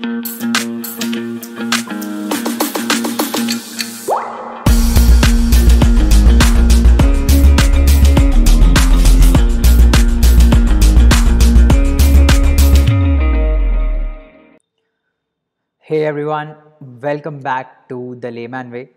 Hey everyone welcome back to the layman way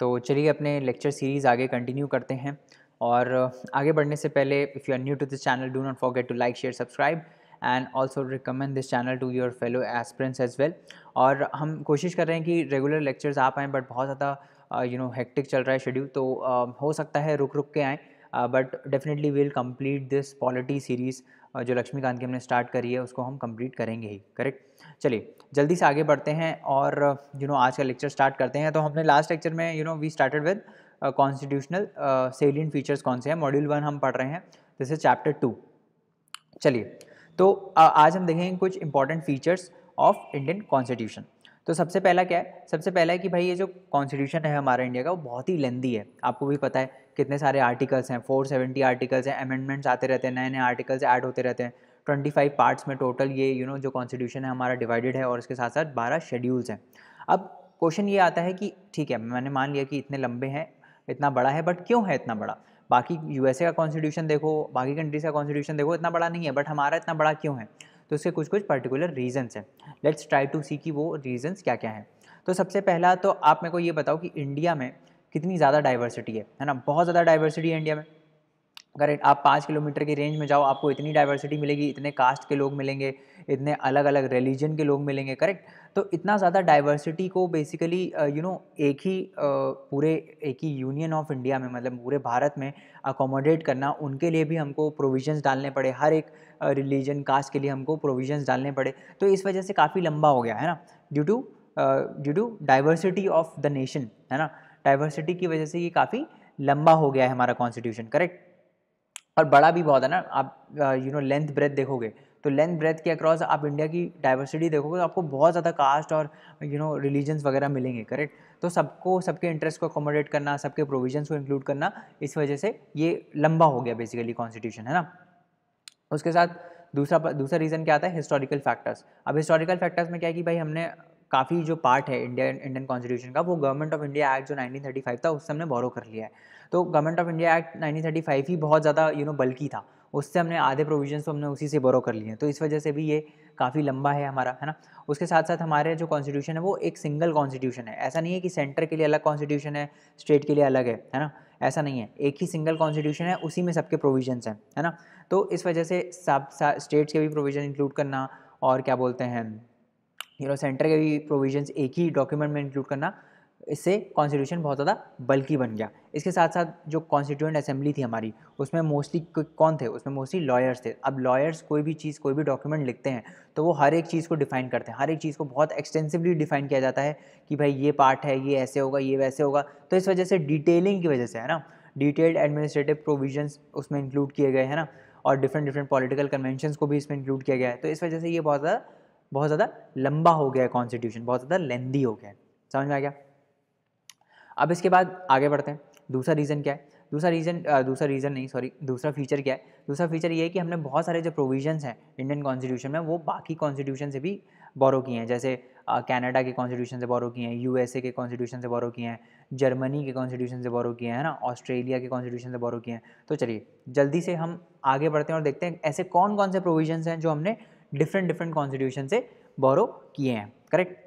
तो चलिए अपने लेक्चर सीरीज़ आगे कंटिन्यू करते हैं। और, आगे बढ़ने से पहले if you are new to this channel do not forget to like share subscribe and also recommend this channel to your fellow aspirants as well और हम कोशिश कर रहे हैं कि रेगुलर लेक्चर्स आ पाएँ बट बहुत ज़्यादा यू नो हेक्टिक चल रहा है शेड्यूल तो uh, हो सकता है रुक रुक के आएँ but definitely will complete this polity series जो लक्ष्मीकांत की हमने स्टार्ट करी है उसको हम कंप्लीट करेंगे ही करेक्ट चलिए जल्दी से आगे बढ़ते हैं और यू नो आज का लेक्चर स्टार्ट करते हैं। तो हमने लास्ट लेक्चर में you know we started with constitutional salient features कौन से हैं? मॉड्यूल वन हम पढ़ रहे हैं दिस इज़ चैप्टर टू चलिए तो आज हम देखेंगे कुछ important features of Indian constitution तो सबसे पहला क्या है? सबसे पहला है कि भाई ये जो कॉन्स्टिट्यूशन है हमारा इंडिया का वो बहुत ही लेंदी है। आपको भी पता है कितने सारे आर्टिकल्स हैं। 470 आर्टिकल्स हैं अमेंडमेंट्स आते रहते हैं नए नए आर्टिकल्स ऐड होते रहते हैं। 25 पार्ट्स में टोटल ये यू you नो know, जो कॉन्स्टिट्यूशन है हमारा डिवाइडेड है और इसके साथ साथ 12 शेड्यूल्स हैं। अब क्वेश्चन ये आता है कि ठीक है मैंने मान लिया कि इतने लंबे हैं इतना बड़ा है बट क्यों है इतना बड़ा? बाकी यूएसए का कॉन्स्टिट्यूशन देखो, बाकी कंट्रीज़ का कॉन्स्टिट्यूशन देखो, इतना बड़ा नहीं है बट हमारा इतना बड़ा क्यों है? तो उसके कुछ कुछ पर्टिकुलर रीजन्स हैं। लेट्स ट्राई टू सी कि वो रीजन्स क्या क्या हैं। तो सबसे पहला तो आप मेरे को ये बताओ कि इंडिया में कितनी ज़्यादा डाइवर्सिटी है है ना? बहुत ज़्यादा डाइवर्सिटी है इंडिया में। अगर आप पाँच किलोमीटर की रेंज में जाओ आपको इतनी डाइवर्सिटी मिलेगी इतने कास्ट के लोग मिलेंगे इतने अलग अलग रिलीजन के लोग मिलेंगे करेक्ट तो इतना ज़्यादा डाइवर्सिटी को बेसिकली यू नो एक ही uh, पूरे एक ही यूनियन ऑफ़ इंडिया में मतलब पूरे भारत में अकोमोडेट करना उनके लिए भी हमको प्रोविजंस डालने पड़े। हर एक रिलीजन uh, कास्ट के लिए हमको प्रोविजंस डालने पड़े। तो इस वजह से काफ़ी लंबा हो गया है ना? Due to due to diversity of the nation है ना? डाइवर्सिटी की वजह से ये काफ़ी लंबा हो गया है हमारा कॉन्स्टिट्यूशन करेक्ट और बड़ा भी बहुत है ना, आप यू नो लेंथ ब्रेथ देखोगे तो लेंथ ब्रेथ के अक्रॉस आप इंडिया की डाइवर्सिटी देखोगे तो आपको बहुत ज़्यादा कास्ट और यू नो रिलीजन्स वगैरह मिलेंगे करेक्ट तो सबको, सबके इंटरेस्ट को अकोमोडेट करना, सबके प्रोविजंस को इंक्लूड करना, इस वजह से ये लंबा हो गया बेसिकली कॉन्स्टिट्यूशन है ना? उसके साथ दूसरा दूसरा रीज़न क्या आता है? हिस्टोरिकल फैक्टर्स अब हिस्टोरिकल फैक्टर्स में क्या है कि भाई हमने काफ़ी जो पार्ट है इंडिया इंडियन कॉन्स्टिट्यूशन का, वो गवर्नमेंट ऑफ़ इंडिया एक्ट जो 1935 था, उससे हमने बोरो कर लिया है। तो गवर्नमेंट ऑफ़ इंडिया एक्ट 1935 ही बहुत ज़्यादा यू नो बल्कि था। उससे हमने आधे प्रोविज़न तो हमने उसी से बोरो कर लिए। हैं तो इस वजह से भी ये काफ़ी लंबा है हमारा, है ना? उसके साथ साथ हमारे जो कॉन्स्टिट्यूशन है, वो एक सिंगल कॉन्स्टिट्यूशन है। ऐसा नहीं है कि सेंटर के लिए अलग कॉन्स्टिट्यूशन है स्टेट के लिए अलग है है ना? ऐसा नहीं है। एक ही सिंगल कॉन्स्टिट्यूशन है, उसी में सबके प्रोविजंस हैं, है ना? तो इस वजह से सब स्टेट्स के भी प्रोविज़न इंक्लूड करना और क्या बोलते हैं यू नो सेंटर के भी प्रोविजंस एक ही डॉक्यूमेंट में इंक्लूड करना इससे कॉन्स्टिट्यूशन बहुत ज़्यादा बल्कि बन गया। इसके साथ साथ जो कॉन्स्टिट्यूंट असेंबली थी हमारी, उसमें मोस्टली कौन थे? उसमें मोस्टली लॉयर्स थे। अब लॉयर्स कोई भी चीज़, कोई भी डॉक्यूमेंट लिखते हैं तो वो हर एक चीज़ को डिफाइन करते हैं। हर एक चीज़ को बहुत एक्सटेंसिवली डिफाइन किया जाता है कि भाई ये पार्ट है, ये ऐसे होगा, ये वैसे होगा। तो इस वजह से डिटेलिंग की वजह से, है ना? डिटेल्ड एडमिनिस्ट्रेटिव प्रोविजंस उसमें इंक्लूड किए गए, हैं ना? और डिफरेंट डिफरेंट पॉलिटिकल कन्वेंशन को भी इसमें इंक्लूड किया गया है। तो इस वजह से ये बहुत ज़्यादा बहुत ज़्यादा लंबा हो गया है कॉन्स्टिट्यूशन बहुत ज़्यादा लेंदी हो गया है। समझ में आ गया? अब इसके बाद आगे बढ़ते हैं। दूसरा रीज़न क्या है? दूसरा रीज़न दूसरा रीज़न नहीं सॉरी दूसरा फीचर क्या है? दूसरा फीचर ये है कि हमने बहुत सारे जो प्रोविजंस हैं इंडियन कॉन्स्टिट्यूशन में, वो बाकी कॉन्स्टिट्यूशन से भी बोरो किए हैं। जैसे कनाडा के कॉन्स्टिट्यूशन से बोरो किए हैं यूएसए के कॉन्स्टिट्यूशन से बोरो किए हैं जर्मनी के कॉन्स्टिट्यूशन से बोरो किए हैं ना? ऑस्ट्रेलिया के कॉन्स्टिट्यूशन से बोरो किए हैं। तो चलिए, जल्दी से हम आगे बढ़ते हैं और देखते हैं ऐसे कौन कौन से प्रोविजंस हैं जो हमने डिफरेंट डिफरेंट कॉन्स्टिट्यूशन से बोरो किए हैं। करेक्ट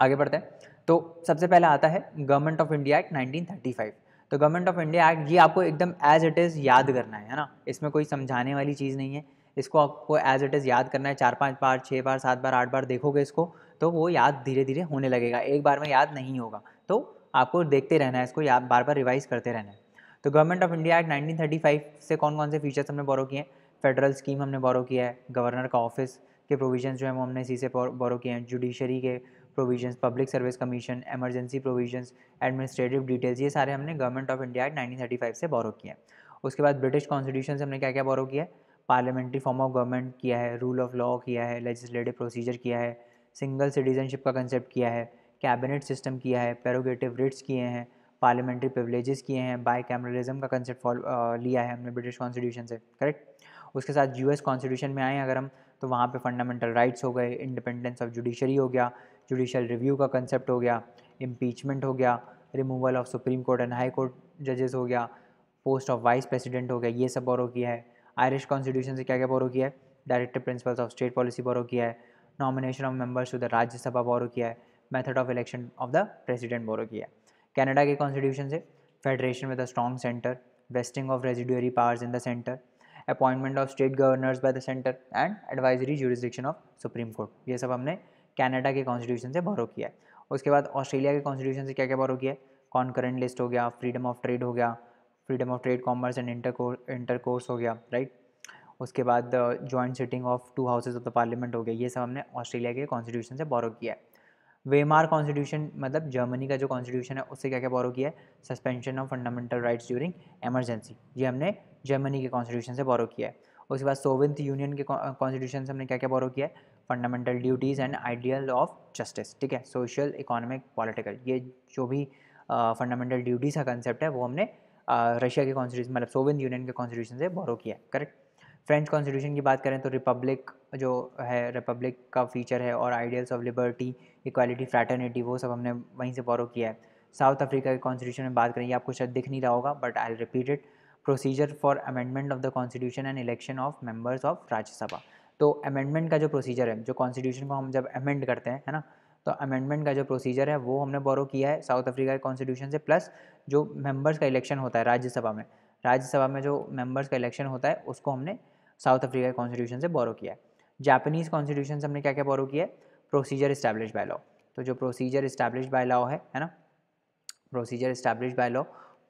आगे बढ़ते हैं। तो सबसे पहला आता है गवर्नमेंट ऑफ़ इंडिया एक्ट 1935 तो गवर्नमेंट ऑफ़ इंडिया एक्ट ये आपको एकदम एज इट इज़ याद करना है है ना? इसमें कोई समझाने वाली चीज़ नहीं है। इसको आपको एज इट इज़ याद करना है, चार पाँच बार छः बार, सात बार, आठ बार देखोगे इसको तो वो याद धीरे धीरे होने लगेगा। एक बार में याद नहीं होगा। तो आपको देखते रहना है इसको याद बार बार रिवाइज करते रहना है। तो गवर्नमेंट ऑफ़ इंडिया एक्ट 1935 से कौन कौन से फीचर्स हमने बोरो किए हैं? फेडरल स्कीम हमने बोरो किया है गवर्नर का ऑफ़िस के प्रोविजंस जो है वो हमने इसी से बोरो किए हैं जुडिशरी के provisions public service commission emergency provisions administrative details ये सारे हमने गवर्नमेंट ऑफ़ इंडिया एक्ट 1935 से बोरो किए हैं। उसके बाद ब्रिटिश कॉन्स्टिट्यूशन से हमने क्या क्या बोरो किया है? पार्लियामेंट्री फॉर्म ऑफ़ गवर्नमेंट किया है रूल ऑफ़ लॉ किया है लेजिस्लेटिव प्रोसीजर किया है सिंगल सिटीजनशिप का कंसेप्ट किया है कैबिनेट सिस्टम किया है पेरोगेटिव रिट्स किए हैं पार्लियामेंट्री प्रिवलेजेस किए हैं बाई कैमरलिज्म का कंसेप्ट लिया है हमने ब्रिटिश कॉन्स्टिट्यूशन से करेक्ट उसके साथ यूएस कॉन्स्टिट्यूशन में आए अगर हम तो वहाँ पे फंडामेंटल राइट्स हो गए इंडिपेंडेंस ऑफ़ जुडिशरी हो गया जुडिशल रिव्यू का कंसेप्ट हो गया इम्पीचमेंट हो गया removal of supreme court and high court जजेस हो गया पोस्ट ऑफ़ वाइस प्रेसिडेंट हो गया, ये सब बोरो किया है। आयरिश कॉन्स्टिट्यूशन से क्या क्या बोरो किया है? Directive principles of state policy borrow किया है। Nomination of members to the Rajya Sabha borrow किया है। Method of election of the president borrow किया है। कनाडा के कॉन्स्टिट्यूशन से federation with a strong centre vesting of residuary powers in the centre appointment of state governors by the centre and advisory jurisdiction of supreme court ये सब हमने Canada के constitution से borrow किया है। उसके बाद ऑस्ट्रेलिया के कॉन्स्टिट्यूशन से क्या क्या बोरो किया है? कॉन्करेंट लिस्ट हो गया फ्रीडम ऑफ़ ट्रेड हो गया freedom of trade commerce and inter intercourse हो गया राइट उसके बाद joint sitting of two houses of the parliament हो गया। ये सब हमने ऑस्ट्रेलिया के कॉन्स्टिट्यूशन से बोरो किया है। वेमार कॉन्स्टिट्यूशन मतलब जर्मनी का जो कॉन्स्टिट्यूशन है, उससे क्या क्या बोरो किया है? Suspension of fundamental rights during emergency ये हमने जर्मनी के कॉन्स्टिट्यूशन से बोरो किया है। उसके बाद सोविंथ यूनियन के कॉन्स्टिट्यूशन से हमने क्या क्या बोरो किया है? Fundamental duties and ideal of justice ठीक है? सोशल इकोनॉमिक पॉलिटिकल ये जो भी फंडामेंटल ड्यूटीज़ का कंसेप्ट है, वो हमने रशिया के कॉन्स्टिट्यूशन मतलब सोवियत यूनियन के कॉन्स्टिट्यूशन से बोरो किया है करेक्ट फ्रेंच कॉन्स्टिट्यूशन की बात करें तो रिपब्लिक जो है रिपब्लिक का फीचर है और ideals of liberty equality fraternity वो सब हमने वहीं से बोरो किया है। साउथ अफ्रीका के कॉन्स्टिट्यूशन में बात करें, ये आपको शायद दिख नहीं रहा होगा but I repeat it procedure for amendment of the constitution and election of members of Rajya Sabha तो अमेंडमेंट का जो प्रोसीजर है, जो कॉन्स्टिट्यूशन को हम जब अमेंड करते हैं, है ना तो अमेंडमेंट का जो प्रोसीजर है, वो हमने बोरो किया है साउथ अफ्रीका के कॉन्स्टिट्यूशन से प्लस जो मेंबर्स का इलेक्शन होता है राज्यसभा में राज्यसभा में जो मेंबर्स का इलेक्शन होता है, उसको हमने साउथ अफ्रीका के कॉन्स्टिट्यूशन से बोरो किया है। जापानीज़ कॉन्स्टिट्यूशन से हमने क्या क्या बोरो किया है? प्रोसीजर इस्टेब्लिश बाय लॉ तो जो प्रोसीजर इस्टेब्लिश बाय लॉ है है ना प्रोसीजर इस्टेब्लिश बाय लॉ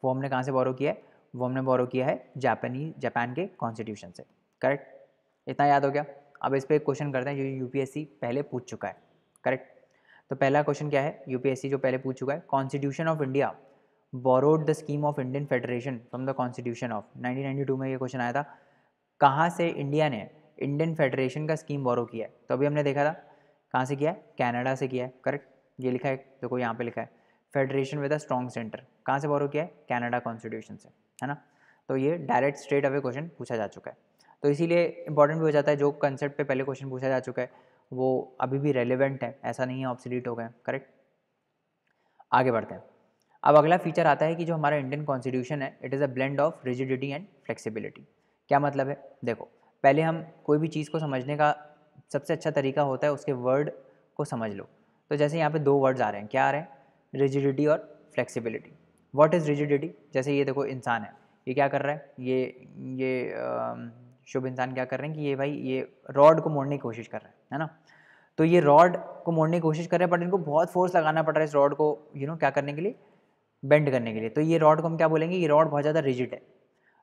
वो हमने कहाँ से बोरो किया है? वो हमने बोरो किया है जापानी जापान के कॉन्स्टिट्यूशन से करेक्ट इतना याद हो गया। अब इस पर क्वेश्चन करते हैं, जो यूपीएससी पहले पूछ चुका है। करेक्ट तो पहला क्वेश्चन क्या है? यूपीएससी जो पहले पूछ चुका है constitution of India borrowed the scheme of Indian federation from the constitution of 1992 में ये क्वेश्चन आया था। कहाँ से इंडिया ने इंडियन फेडरेशन का स्कीम बोरो किया है? तो अभी हमने देखा था, कहाँ से किया है? कैनेडा से किया है। करेक्ट ये लिखा है, देखो यहाँ पे लिखा है। Federation with a strong centre कहाँ से बोरो किया है? कैनेडा कॉन्स्टिट्यूशन से, है ना? तो ये डायरेक्ट स्ट्रेट अवे क्वेश्चन पूछा जा चुका है। तो इसीलिए इंपॉर्टेंट भी हो जाता है, जो कंसेप्ट पे पहले क्वेश्चन पूछा जा चुका है, वो अभी भी रेलिवेंट है, ऐसा नहीं है ऑप्सलीट हो गए करेक्ट आगे बढ़ते हैं। अब अगला फीचर आता है कि जो हमारा इंडियन कॉन्स्टिट्यूशन है it is a blend of rigidity and flexibility क्या मतलब है? देखो, पहले हम कोई भी चीज़ को समझने का सबसे अच्छा तरीका होता है, उसके वर्ड को समझ लो। तो जैसे यहाँ पे दो वर्ड्स आ रहे हैं, क्या आ रहे हैं? रिजिडिटी और फ्लेक्सिबिलिटी व्हाट इज़ रिजिडिटी जैसे ये देखो, इंसान है, ये क्या कर रहा है? ये ये शुभ इंसान क्या कर रहे हैं कि ये भाई, ये रॉड को मोड़ने की कोशिश कर रहे हैं, है ना? तो ये रॉड को मोड़ने की कोशिश कर रहे हैं बट इनको बहुत फोर्स लगाना पड़ रहा है इस रॉड को यू नो क्या करने के लिए? बेंड करने के लिए। तो ये रॉड को हम क्या बोलेंगे? ये रॉड बहुत ज़्यादा रिजिड है।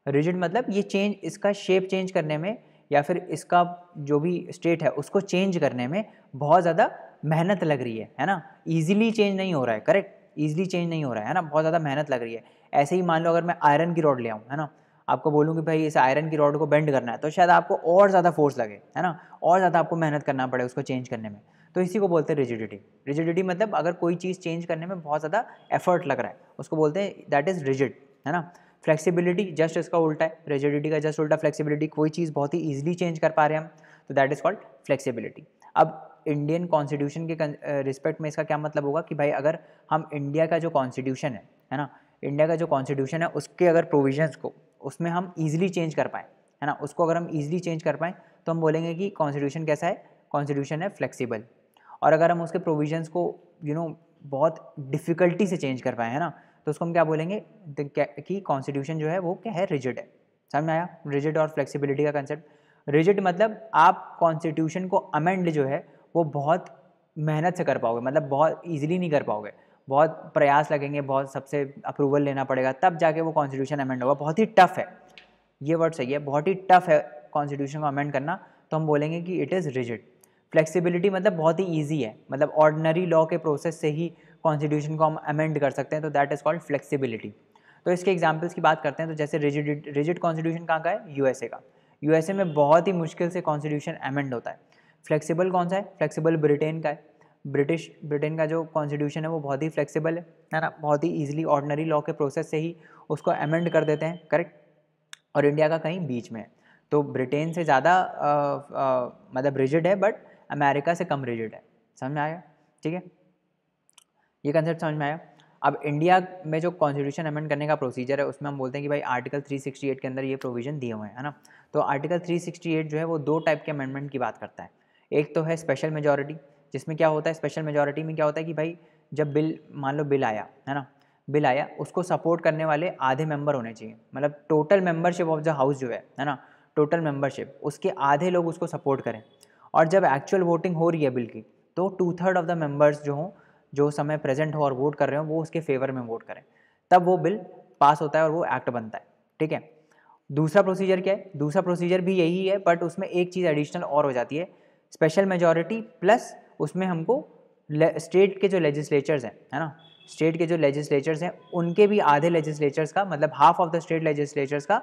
रिजिड मतलब ये चेंज इसका शेप चेंज करने में या फिर इसका जो भी स्टेट है, उसको चेंज करने में बहुत ज़्यादा मेहनत लग रही है है ना? ईजिली चेंज नहीं हो रहा है करेक्ट ईजिली चेंज नहीं हो रहा है ना? बहुत ज़्यादा मेहनत लग रही है। ऐसे ही मान लो अगर मैं आयरन की रॉड ले आऊँ, है ना? आपको बोलूँ कि भाई इस आयरन की रॉड को बेंड करना है तो शायद आपको और ज़्यादा फोर्स लगे, है ना? और ज़्यादा आपको मेहनत करना पड़े उसको चेंज करने में। तो इसी को बोलते हैं रिजिडिटी रिजिडिटी मतलब अगर कोई चीज़ चेंज करने में बहुत ज़्यादा एफर्ट लग रहा है, उसको बोलते हैं दैट इज़ रिजिड है ना? फ्लेक्सिबिलिटी जस्ट इसका उल्टा है। रिजिडिटी का जस्ट उल्टा फ्लेक्सिबिलिटी कोई चीज़ बहुत ही ईजिली चेंज कर पा रहे हैं हम तो दैट इज़ कॉल्ड फ्लेक्सिबिलिटी अब इंडियन कॉन्स्टिट्यूशन के रिस्पेक्ट में इसका क्या मतलब होगा कि भाई अगर हम इंडिया का जो कॉन्स्टिट्यूशन है है ना? इंडिया का जो कॉन्स्टिट्यूशन है, उसके अगर प्रोविजंस को उसमें हम ईजिली चेंज कर पाएँ है ना? उसको अगर हम ईजिली चेंज कर पाएँ तो हम बोलेंगे कि कॉन्स्टिट्यूशन कैसा है? कॉन्स्टिट्यूशन है फ्लेक्सिबल और अगर हम उसके प्रोविजंस को यू you नो know, बहुत डिफ़िकल्टी से चेंज कर पाए है ना? तो उसको हम क्या बोलेंगे? कि कॉन्स्टिट्यूशन जो है वो क्या है? रिजिड है. समझ में आया? रिजिड और फ्लेक्सिबिलिटी का कंसेप्ट रिजिड मतलब आप कॉन्स्टिट्यूशन को अमेंड जो है वो बहुत मेहनत से कर पाओगे मतलब बहुत ईजिली नहीं कर पाओगे. बहुत प्रयास लगेंगे, बहुत सबसे अप्रूवल लेना पड़ेगा, तब जाके वो कॉन्स्टिट्यूशन अमेंड होगा। बहुत ही टफ है। ये वर्ड सही है, बहुत ही टफ है कॉन्स्टिट्यूशन को अमेंड करना। तो हम बोलेंगे कि इट इज़ रिजिड फ्लेक्सिबिलिटी मतलब बहुत ही ईजी है। मतलब ऑर्डनरी लॉ के प्रोसेस से ही कॉन्स्टिट्यूशन को हम अमेंड कर सकते हैं तो दैट इज़ कॉल्ड फ्लेक्सिबिलिटी तो इसके एग्जाम्पल्स की बात करते हैं तो जैसे रिजिड रिजिड कॉन्स्टिट्यूशन कहाँ का है? यूएसए का। यूएसए में बहुत ही मुश्किल से कॉन्स्टिट्यूशन अमेंड होता है। फ्लेक्सिबल कौन सा है? फ्लेक्सिबल ब्रिटेन का है। ब्रिटिश ब्रिटेन का जो कॉन्स्टिट्यूशन है वो बहुत ही फ्लेक्सिबल है ना? बहुत ही ईजिली ऑर्डनरी लॉ के प्रोसेस से ही उसको अमेंड कर देते हैं करेक्ट और इंडिया का कहीं बीच में है। तो ब्रिटेन से ज़्यादा मतलब रिजिड है बट अमेरिका से कम रिजिड है। समझ में आया? ठीक है? ये कंसेप्ट समझ में आया? अब इंडिया में जो कॉन्स्टिट्यूशन अमेंड करने का प्रोसीजर है, उसमें हम बोलते हैं कि भाई आर्टिकल 368 के अंदर ये प्रोविज़न दिए हुए हैं, है ना? तो आर्टिकल 368 जो है वो दो टाइप के अमेंडमेंट की बात करता है। एक तो है स्पेशल मेजोरिटी जिसमें क्या होता है स्पेशल मेजोरिटी में क्या होता है कि भाई, जब बिल, मान लो बिल आया, है ना? बिल आया, उसको सपोर्ट करने वाले आधे मेंबर होने चाहिए। मतलब total membership of the house जो है है ना? टोटल मेंबरशिप उसके आधे लोग उसको सपोर्ट करें। और जब एक्चुअल वोटिंग हो रही है बिल की तो two third of the members जो हों, जो समय प्रेजेंट हो और वोट कर रहे हो, वो उसके फेवर में वोट करें। तब वो बिल पास होता है और वो एक्ट बनता है, ठीक है? दूसरा प्रोसीजर क्या है? दूसरा प्रोसीजर भी यही है बट उसमें एक चीज़ एडिशनल और हो जाती है स्पेशल मेजोरिटी प्लस उसमें हमको स्टेट के जो लेजिस्लेचर्स हैं, है ना? स्टेट के जो लेजिस्लेचर्स हैं, उनके भी आधे लेजिस्लेचर्स का मतलब half of the state legislatures का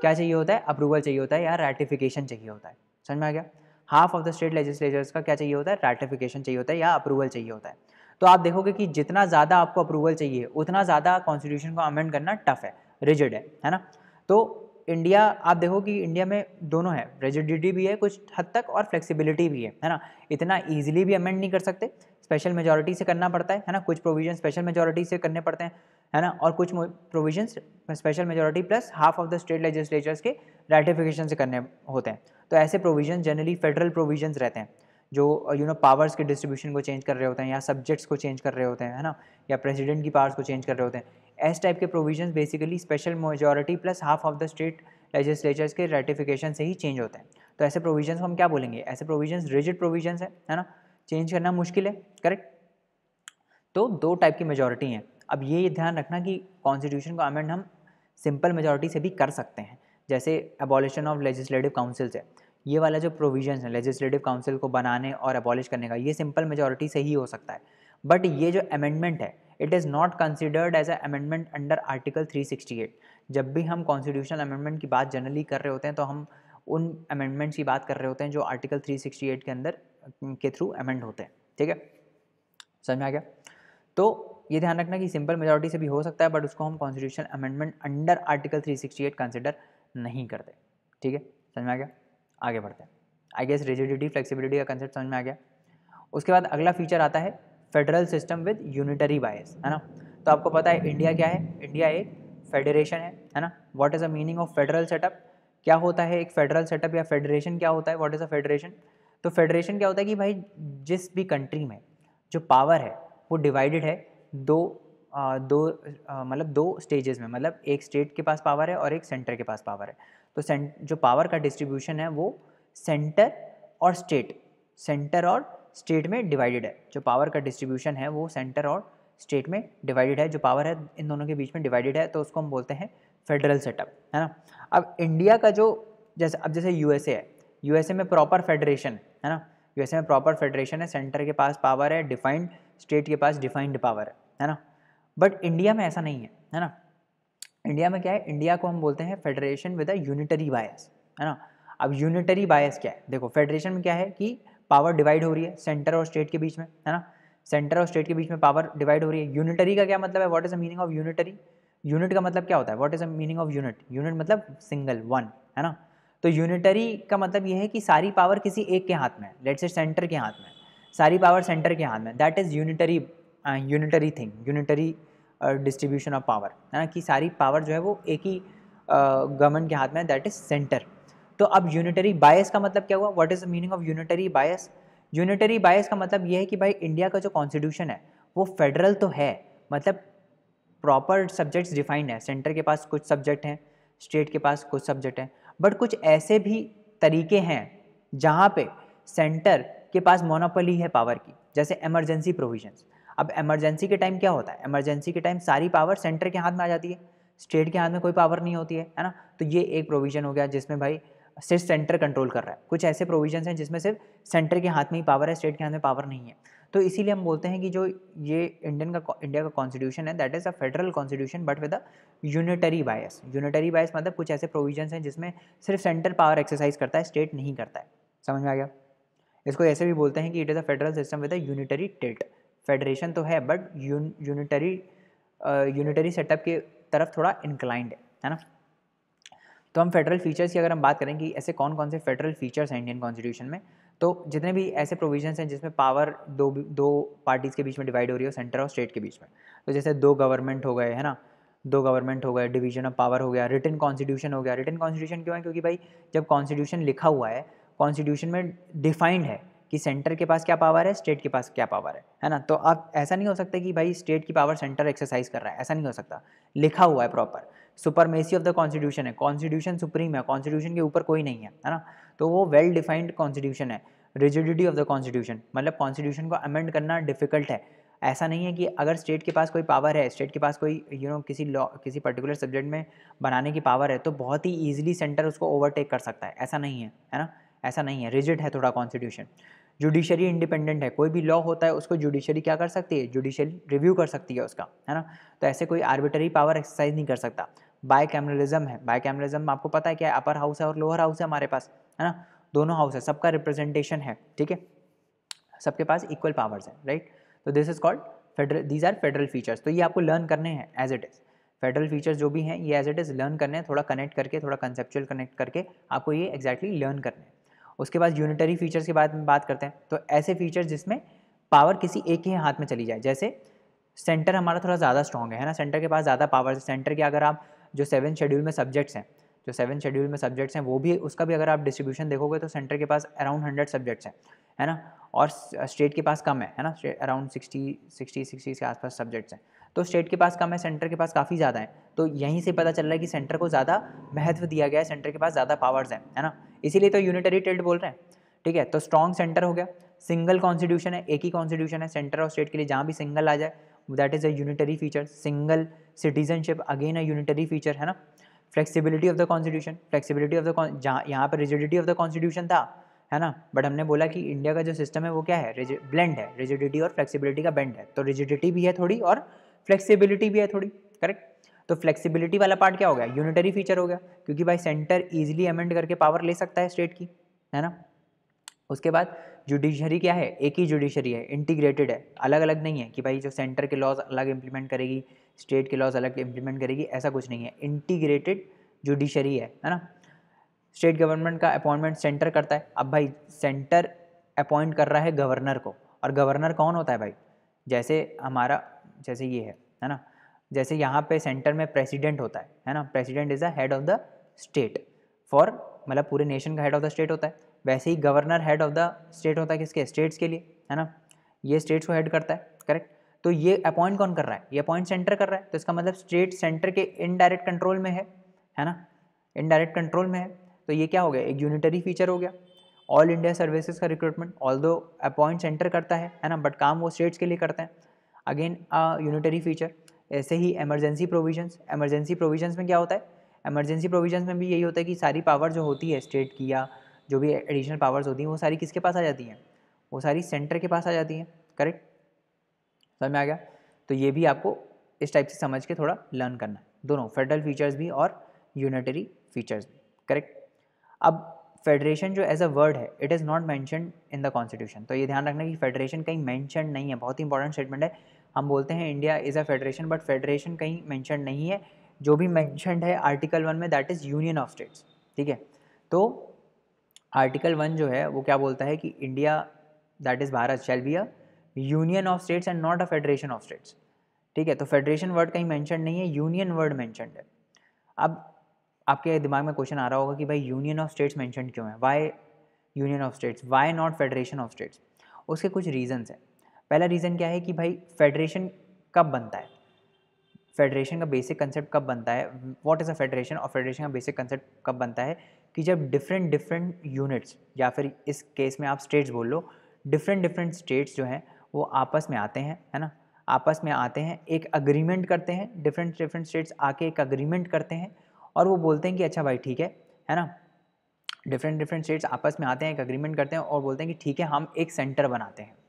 क्या चाहिए होता है? अप्रूवल चाहिए होता है या रेटिफिकेशन चाहिए होता है। समझ में आ गया? Half of the state legislatures का क्या चाहिए होता है? रेटिफिकेशन चाहिए होता है या अप्रूवल चाहिए होता है। तो आप देखोगे कि जितना ज़्यादा आपको अप्रूवल चाहिए, उतना ज़्यादा कॉन्स्टिट्यूशन को अमेंड करना टफ है रिजिड है है ना? तो इंडिया, आप देखो कि इंडिया में दोनों है। रेजिडिटी भी है कुछ हद तक और फ्लेक्सिबिलिटी भी है है ना? इतना ईजिली भी अमेंड नहीं कर सकते। स्पेशल मेजोरिटी से करना पड़ता है है ना? कुछ प्रोविज़न स्पेशल मेजोरिटी से करने पड़ते हैं, है ना? और कुछ provision special majority plus half of the state legislatures के रेटिफिकेशन से करने होते हैं। तो ऐसे प्रोविज़न जनरली फेडरल प्रोविज़न रहते हैं, जो यू नो पावर्स के डिस्ट्रीब्यूशन को चेंज कर रहे होते हैं या सब्जेक्ट्स को चेंज कर रहे होते हैं, है ना? या प्रेसिडेंट की पावर्स को चेंज कर रहे होते हैं। ऐसे टाइप के provision basically special majority plus half of the state legislatures के रेटिफिकेशन से ही चेंज होते हैं। तो ऐसे प्रोविज़न को हम क्या बोलेंगे? ऐसे प्रोविज़न रिजिड प्रोविजंस है है ना? चेंज करना मुश्किल है करेक्ट तो दो टाइप की मेजोरिटी हैं। अब ये ध्यान रखना कि कॉन्स्टिट्यूशन को अमेंड हम सिंपल मेजोरिटी से भी कर सकते हैं। जैसे अबॉलिशन ऑफ़ लेजिस्लेटिव काउंसिल्स है। ये वाला जो प्रोविज़न है लेजिस्लेटिव काउंसिल को बनाने और अबॉलिश करने का, ये सिंपल मेजोरिटी से ही हो सकता है। बट ये जो अमेंडमेंट है it is not considered as amendment under article 368 जब भी हम कॉन्स्टिट्यूशनल अमेंडमेंट की बात जनरली कर रहे होते हैं तो हम उन अमेंडमेंट्स की बात कर रहे होते हैं जो आर्टिकल 368 के अंदर के थ्रू अमेंड होते हैं। ठीक है? समझ में आ गया? तो ये ध्यान रखना कि सिंपल मेजोरिटी से भी हो सकता है बट उसको हम constitution amendment under article 368 consider नहीं करते। ठीक है? समझ में आ गया? आगे बढ़ते हैं। आई गेस रिजिडिटी फ्लेक्सिबिलिटी का कंसेप्ट समझ में आ गया। उसके बाद अगला फीचर आता है federal system with unitary bias है ना? तो आपको पता है इंडिया क्या है? इंडिया एक फेडरेशन है है ना? What is the meaning of federal setup क्या होता है एक फेडरल सेटअप या फेडरेशन क्या होता है? व्हाट इज़ अ फेडरेशन तो फेडरेशन क्या होता है कि भाई जिस भी कंट्री में जो पावर है वो डिवाइडेड है दो आ, दो मतलब दो स्टेजेस में मतलब एक स्टेट के पास पावर है और एक सेंटर के पास पावर है। तो सेंट जो पावर का डिस्ट्रीब्यूशन है वो सेंटर और स्टेट सेंटर और स्टेट में डिवाइडेड है। जो पावर का डिस्ट्रीब्यूशन है वो सेंटर और स्टेट में डिवाइडेड है। जो पावर है, इन दोनों के बीच में डिवाइडेड है तो उसको हम बोलते हैं फेडरल सेटअप, है ना? अब इंडिया का जो, जैसे, अब जैसे यूएसए है यूएसए में प्रॉपर फेडरेशन है ना? यूएसए में प्रॉपर फेडरेशन है सेंटर के पास पावर है डिफाइंड स्टेट के पास डिफाइंड पावर है है ना? बट इंडिया में ऐसा नहीं है है ना? इंडिया में क्या है? इंडिया को हम बोलते हैं federation with a unitary bias है ना? अब यूनिटरी बायस क्या है? देखो फेडरेशन में क्या है कि पावर डिवाइड हो रही है सेंटर और स्टेट के बीच में है ना? सेंटर और स्टेट के बीच में पावर डिवाइड हो रही है। यूनिटरी का क्या मतलब है? What is the meaning of unitary unit का मतलब क्या होता है? What is the meaning of unit unit मतलब सिंगल वन है ना? तो यूनिटरी का मतलब ये है कि सारी पावर किसी एक के हाथ में है। लेट्स से सेंटर के हाथ में सारी पावर सेंटर के हाथ में that is unitary unitary thing unitary distribution of power है ना? कि सारी पावर जो है वो एक ही गवर्नमेंट uh, के हाथ में दैट इज़ सेंटर तो अब यूनिटरी बायस का मतलब क्या हुआ? What is the meaning of unitary bias unitary bias का मतलब ये है कि भाई इंडिया का जो कॉन्स्टिट्यूशन है, वो फेडरल तो है मतलब प्रॉपर सब्जेक्ट्स डिफाइंड है। सेंटर के पास कुछ सब्जेक्ट हैं स्टेट के पास कुछ सब्जेक्ट हैं बट कुछ ऐसे भी तरीके हैं जहाँ पे सेंटर के पास मोनोपोली है पावर की, जैसे एमरजेंसी प्रोविजंस अब एमरजेंसी के टाइम क्या होता है? एमरजेंसी के टाइम सारी पावर सेंटर के हाथ में आ जाती है स्टेट के हाथ में कोई पावर नहीं होती है है ना? तो ये एक प्रोविज़न हो गया जिसमें भाई सिर्फ़ सेंटर कंट्रोल कर रहा है। कुछ ऐसे प्रोविज़न हैं जिसमें सिर्फ़ सेंटर के हाथ में ही पावर है स्टेट के हाथ में पावर नहीं है। तो इसीलिए हम बोलते हैं कि जो ये इंडियन का इंडिया का कॉन्स्टिट्यूशन है that is a federal constitution but with a unitary bias unitary bias मतलब कुछ ऐसे प्रोविज़न हैं जिसमें सिर्फ़ सेंटर पावर एक्सरसाइज करता है स्टेट नहीं करता है। समझ में आ गया? इसको ऐसे भी बोलते हैं कि it is a federal system with a unitary tilt federation तो है बट यूनिटरी यूनिटरी सेटअप के तरफ़ थोड़ा इंक्लाइंड है है ना? तो हम फेडरल फीचर्स की अगर हम बात करें कि ऐसे कौन कौन से फेडरल फीचर्स हैं इंडियन कॉन्स्टिट्यूशन में तो जितने भी ऐसे प्रोविजंस हैं जिसमें पावर दो दो पार्टीज़ के बीच में डिवाइड हो रही हो सेंटर और स्टेट के बीच में। तो जैसे दो गवर्नमेंट हो गए, है ना? दो गवर्नमेंट हो गए डिवीज़न ऑफ़ पावर हो गया रिटर्न कॉन्स्टिट्यूशन हो गया। रिटर्न कॉन्स्टिट्यूशन क्यों है? क्योंकि भाई, जब कॉन्स्टिट्यूशन लिखा हुआ है कॉन्स्टिट्यूशन में डिफाइंड है कि सेंटर के पास क्या पावर है स्टेट के पास क्या पावर है है ना? तो आप ऐसा नहीं हो सकता कि भाई स्टेट की पावर सेंटर एक्सरसाइज कर रहा है, ऐसा नहीं हो सकता। लिखा हुआ है proper supremacy of the constitution है। कॉन्स्टिट्यूशन सुप्रीम है कॉन्स्टिट्यूशन के ऊपर कोई नहीं है है ना? तो वो वेल डिफाइंड कॉन्स्टिट्यूशन है रिजिडिटी ऑफ़ द कॉन्स्टिट्यूशन मतलब कॉन्स्टिट्यूशन को अमेंड करना डिफ़िकल्ट है। ऐसा नहीं है कि अगर स्टेट के पास कोई पावर है स्टेट के पास कोई यू you नो know, किसी लॉ किसी पर्टिकुलर सब्जेक्ट में बनाने की पावर है तो बहुत ही ईजिली सेंटर उसको ओवरटेक कर सकता है। ऐसा नहीं है है ना? ऐसा नहीं है। रिजिड है थोड़ा कॉन्स्टिट्यूशन जुडिशरी इंडिपेंडेंट है, कोई भी लॉ होता है, उसको जुडिशरी क्या कर सकती है? जुडिशरी रिव्यू कर सकती है उसका, है ना? तो ऐसे कोई आर्बिटरी पावर एक्सरसाइज नहीं कर सकता। बाय कैमरलिज्म है बाय कैमरलिज्म आपको पता है क्या अपर हाउस है और लोअर हाउस है हमारे पास, है ना? दोनों हाउस है, सबका रिप्रेजेंटेशन है, ठीक है? सबके पास इक्वल पावर्स है राइट तो this is called federal these are federal features तो ये आपको लर्न करने हैं as it is federal features जो भी हैं, ये एज इट इज़ लर्न करने हैं, थोड़ा कनेक्ट करके, थोड़ा कंसेप्चुअल कनेक्ट करके आपको ये exactly लर्न करने हैं। उसके बाद यूनिटरी फीचर्स के में बात करते हैं। तो ऐसे फीचर्स जिसमें पावर किसी एक ही हाथ में चली जाए, जैसे सेंटर हमारा थोड़ा ज़्यादा स्ट्रॉग है ना? सेंटर के पास ज़्यादा पावर सेंटर के अगर आप जो सेवन शेड्यूल में सब्जेक्ट्स हैं, जो सेवन शेड्यूल में सब्जेक्ट्स हैं, वो भी, उसका भी अगर आप डिस्ट्रीब्यूशन देखोगे तो सेंटर के पास अराउंड हंड्रेड सब्जेक्ट्स हैं, है ना? और स्टेट के पास कम है है ना? अराउंड सिक्सटी सिक्सटी सिक्सटी के आसपास सब्जेक्ट्स हैं। तो स्टेट के पास कम है, सेंटर के पास काफ़ी ज़्यादा है। तो यहीं से पता चल रहा है कि सेंटर को ज़्यादा महत्व दिया गया है, सेंटर के पास ज़्यादा पावर्स हैं, है ना? इसीलिए तो यूनिटरी टिल्ट बोल रहे हैं, ठीक है? तो स्ट्रॉन्ग सेंटर हो गया। सिंगल कॉन्स्टिट्यूशन है, एक ही कॉन्स्टिट्यूशन है सेंटर और स्टेट के लिए जहाँ भी सिंगल आ जाए that is a unitary feature single citizenship again a unitary feature है ना? Flexibility of the constitution flexibility of the जहाँ, यहाँ पर रिजिडिटी ऑफ़ द कॉन्स्टिट्यूशन था, है ना? बट हमने बोला कि इंडिया का जो सिस्टम है वो क्या है? ब्लेंड है। रिजिडिटी और फ्लेक्सिबिलिटी का बेंड है। तो रिजिडिटी भी है थोड़ी और फ्लेक्सिबिलिटी भी है थोड़ी करेक्ट तो फ्लेक्सिबिलिटी वाला पार्ट क्या हो गया? यूनिटरी फीचर हो गया, क्योंकि भाई सेंटर ईजिली अमेंड करके पावर ले सकता है स्टेट की, है ना? उसके बाद जुडिशरी क्या है? एक ही जुडिशरी है इंटीग्रेटेड है अलग अलग नहीं है कि भाई जो सेंटर के लॉज अलग इंप्लीमेंट करेगी स्टेट के लॉज अलग इंप्लीमेंट करेगी, ऐसा कुछ नहीं है। इंटीग्रेटेड जुडिशरी है है ना? स्टेट गवर्नमेंट का अपॉइंटमेंट सेंटर करता है। अब भाई सेंटर अपॉइंट कर रहा है गवर्नर को, और गवर्नर कौन होता है भाई? जैसे हमारा जैसे ये है है ना? जैसे यहाँ पे सेंटर में प्रेसिडेंट होता है है ना? President is the head of the state for मतलब पूरे नेशन का हेड ऑफ़ द स्टेट होता है। वैसे ही governor head of the state होता है किसके? स्टेट्स के लिए, है ना? ये स्टेट्स को हेड करता है करेक्ट तो ये अपॉइंट कौन कर रहा है? ये अपॉइंट सेंटर कर रहा है। तो इसका मतलब स्टेट सेंटर के इनडायरेक्ट कंट्रोल में है है ना? इनडायरेक्ट कंट्रोल में है। तो ये क्या हो गया? एक यूनिटरी फीचर हो गया। ऑल इंडिया सर्विसेज़ का रिक्रूटमेंट ऑल दो अपॉइंट सेंटर करता है है ना? बट काम वो स्टेट्स के लिए करते हैं। अगेन यूनिटरी फीचर ऐसे ही एमरजेंसी प्रोविजंस एमरजेंसी प्रोविजंस में क्या होता है? एमरजेंसी प्रोविजंस में भी यही होता है कि सारी पावर जो होती है स्टेट की या जो भी एडिशनल पावर्स होती हैं, वो सारी किसके पास आ जाती हैं? वो सारी सेंटर के पास आ जाती हैं करेक्ट समझ में आ गया? तो ये भी आपको इस टाइप से समझ के थोड़ा लर्न करना है। दोनों फेडरल फीचर्स भी और यूनिटरी फीचर्स भी करेक्ट अब फेडरेशन जो एज अ वर्ड है it is not mention in the constitution तो ये ध्यान रखना कि फेडरेशन कहीं मैंशन नहीं है, बहुत ही इंपॉर्टेंट स्टेटमेंट है। हम बोलते हैं India is a federation but federation कहीं मैंशन नहीं है। जो भी मैंशनड है आर्टिकल वन में that is union of states ठीक है? तो आर्टिकल वन जो है, वो क्या बोलता है कि India that is Bharat shall be a union of states and not a federation of states ठीक है? तो फेडरेशन वर्ड कहीं मैंशन नहीं है यूनियन वर्ड मैंशन है। अब आपके दिमाग में क्वेश्चन आ रहा होगा कि भाई यूनियन ऑफ़ स्टेट्स मैंशन क्यों है? Why union of states why not federation of states उसके कुछ रीजन्स हैं। पहला रीज़न क्या है कि भाई फेडरेशन कब बनता है? फेडरेशन का बेसिक कंसेप्ट कब बनता है? व्हाट इज़ अ फेडरेशन और फेडरेशन का बेसिक कंसेप्ट कब बनता है? कि जब डिफरेंट डिफरेंट यूनिट्स या फिर इस केस में आप स्टेट्स बोल लो डिफरेंट डिफरेंट स्टेट्स जो हैं, वो आपस में आते हैं, है ना? आपस में आते हैं, एक अग्रीमेंट करते हैं डिफरेंट डिफरेंट स्टेट्स आके एक अग्रीमेंट करते हैं, और वो बोलते हैं कि अच्छा भाई ठीक है है ना? डिफरेंट डिफरेंट स्टेट्स आपस में आते हैं, एक अग्रीमेंट करते हैं, और बोलते हैं कि ठीक है, हम एक सेंटर बनाते हैं।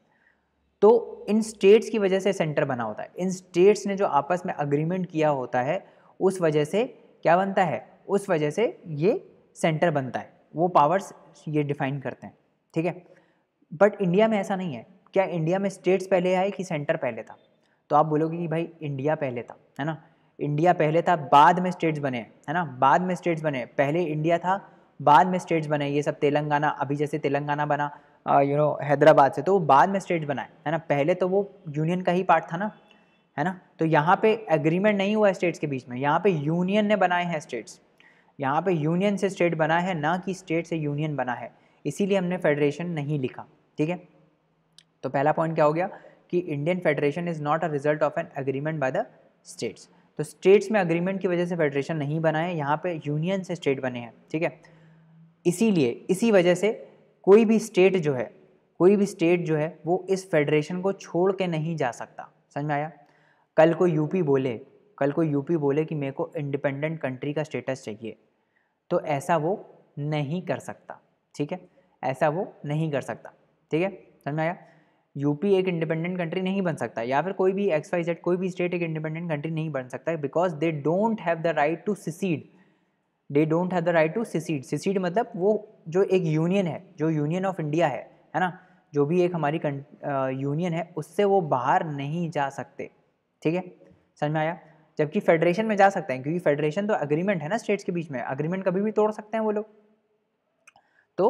तो इन स्टेट्स की वजह से सेंटर बना होता है। इन स्टेट्स ने जो आपस में अग्रीमेंट किया होता है, उस वजह से क्या बनता है? उस वजह से ये सेंटर बनता है। वो पावर्स ये डिफाइन करते हैं, ठीक है? बट इंडिया में ऐसा नहीं है। क्या इंडिया में स्टेट्स पहले आए कि सेंटर पहले था? तो आप बोलोगे कि भाई इंडिया पहले था, है ना? इंडिया पहले था, बाद में स्टेट्स बने, है ना? बाद में स्टेट्स बने। पहले इंडिया था, बाद में स्टेट्स बने। ये सब तेलंगाना, अभी जैसे तेलंगाना बना यू नो हैदराबाद से तो वो बाद में स्टेट बनाए है ना? पहले तो वो यूनियन का ही पार्ट था ना, है ना? तो यहाँ पे एग्रीमेंट नहीं हुआ है स्टेट्स के बीच में, यहाँ पे यूनियन ने बनाए हैं स्टेट्स यहाँ पे यूनियन से स्टेट बना है, ना कि स्टेट से यूनियन बना है, इसीलिए हमने फेडरेशन नहीं लिखा, ठीक है? तो पहला पॉइंट क्या हो गया कि Indian federation is not a result of an agreement by the states तो स्टेट्स में अग्रीमेंट की वजह से फेडरेशन नहीं बना है, यहाँ पे यूनियन से स्टेट बने हैं, ठीक है? इसीलिए, इसी वजह से कोई भी स्टेट जो है, कोई भी स्टेट जो है, वो इस फेडरेशन को छोड़ के नहीं जा सकता। समझ में आया? कल को यूपी बोले, कल को यूपी बोले कि मेरे को इंडिपेंडेंट कंट्री का स्टेटस चाहिए। तो ऐसा वो नहीं कर सकता। ठीक है? ऐसा वो नहीं कर सकता। ठीक है? समझ में आया? यूपी एक इंडिपेंडेंट कंट्री नहीं बन सकता, या फिर कोई भी एक्स वाई जेड कोई भी स्टेट एक इंडिपेंडेंट कंट्री नहीं बन सकता because they don't have the right to secede they don't have the right to secede secede मतलब वो जो एक यूनियन है, जो यूनियन ऑफ़ इंडिया है है ना? जो भी एक हमारी यूनियन है, उससे वो बाहर नहीं जा सकते। ठीक है? समझ में आया? जबकि फेडरेशन में जा सकते हैं, क्योंकि फेडरेशन तो अग्रीमेंट है ना स्टेट्स के बीच में। अग्रीमेंट कभी भी तोड़ सकते हैं वो लोग। तो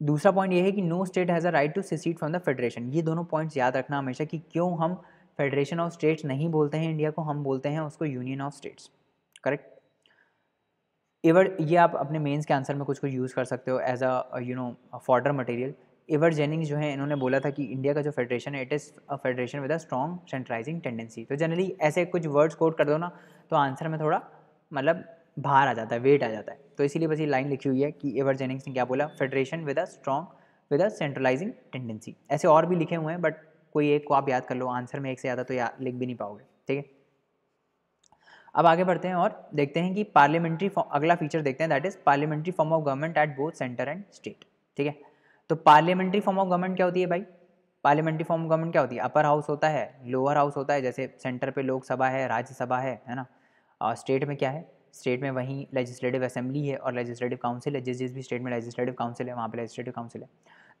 दूसरा पॉइंट ये है कि no state has a right to secede from the federation ये दोनों पॉइंट्स याद रखना हमेशा कि क्यों हम फेडरेशन ऑफ़ स्टेट्स नहीं बोलते हैं इंडिया को, हम बोलते हैं उसको union of states correct Ivor ये आप अपने मेंस के आंसर में कुछ कुछ यूज़ कर सकते हो as a you know fodder material Ivor Jennings जो है, इन्होंने बोला था कि इंडिया का जो फेडरेशन है it is a federation with a strong centralising tendency तो जनरली ऐसे कुछ वर्ड्स कोट कर दो ना तो आंसर में थोड़ा मतलब बाहर आ जाता है वेट आ जाता है. तो इसीलिए बस ये लाइन लिखी हुई है कि एवर जेनिंग्स ने क्या बोला? Federation with a strong with a centralising tendency ऐसे और भी लिखे हुए हैं बट कोई एक को आप याद कर लो आंसर में एक से ज़्यादा तो या, लिख भी नहीं पाओगे. ठीक है? अब आगे बढ़ते हैं और देखते हैं कि पार्लियामेंट्री अगला फीचर देखते हैं that is parliamentary form of government at both centre and state ठीक है? तो पार्लियामेंट्री फॉर्म ऑफ़ गवर्नमेंट क्या होती है भाई? पार्लियामेंट्री फॉर्म ऑफ़ गवर्नमेंट क्या होती है? अपर हाउस होता है लोअर हाउस होता है, जैसे सेंटर पे लोकसभा है, राज्यसभा है है ना? और स्टेट में क्या है? स्टेट में वहीं लेजिस्लेटिव असेंबली है और लेजिस्लेटिव काउंसिल है, जिस जिस भी स्टेट में लेजिस्लेटिव काउंसिल है, वहाँ पे लेजिस्लेटिव काउंसिल है।